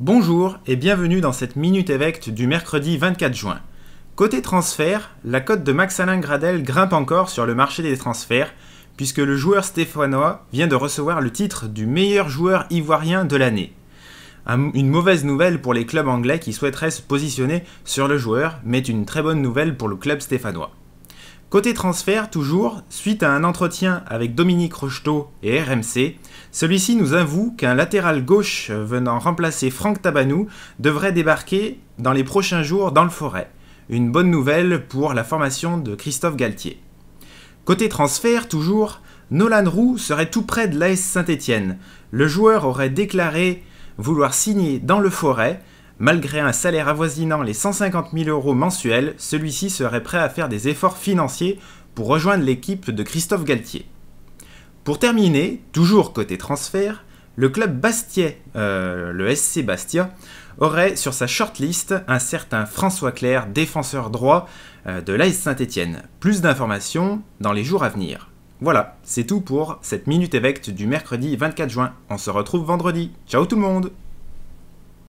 Bonjour et bienvenue dans cette Minute Évêque du mercredi 24 juin. Côté transfert, la cote de Max-Alain Gradel grimpe encore sur le marché des transferts, puisque le joueur stéphanois vient de recevoir le titre du meilleur joueur ivoirien de l'année. Une mauvaise nouvelle pour les clubs anglais qui souhaiteraient se positionner sur le joueur, mais une très bonne nouvelle pour le club stéphanois. Côté transfert, toujours, suite à un entretien avec Dominique Rocheteau et RMC, celui-ci nous avoue qu'un latéral gauche venant remplacer Franck Tabanou devrait débarquer dans les prochains jours dans le forêt. Une bonne nouvelle pour la formation de Christophe Galtier. Côté transfert, toujours, Nolan Roux serait tout près de l'AS Saint-Etienne. Le joueur aurait déclaré vouloir signer dans le forêt, Malgré un salaire avoisinant les 150 000 euros mensuels, celui-ci serait prêt à faire des efforts financiers pour rejoindre l'équipe de Christophe Galtier. Pour terminer, toujours côté transfert, le club Bastia, euh, le SC Bastia, aurait sur sa shortlist un certain François Clair, défenseur droit euh, de l'AS Saint-Etienne. Plus d'informations dans les jours à venir. Voilà, c'est tout pour cette Minute Évêque du mercredi 24 juin. On se retrouve vendredi. Ciao tout le monde